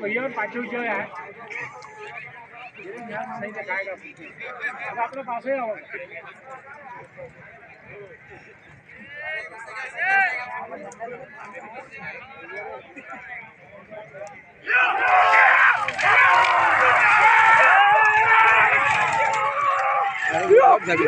भैया पाचशे विषय आहे नाही तर काय का आता आपलं पासही हवं আউট যাবি